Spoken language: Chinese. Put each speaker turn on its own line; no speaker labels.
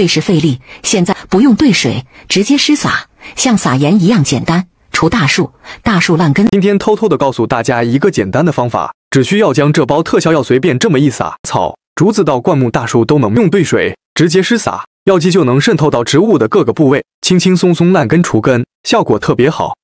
费时费力现在不用兑水直接施洒像撒盐一样简单除大树大树烂根
今天偷偷的告诉大家一个简单的方法只需要将这包特效药随便这么一撒草竹子到灌木大树都能用兑水直接施洒药剂就能渗透到植物的各个部位轻轻松松烂根除根效果特别好。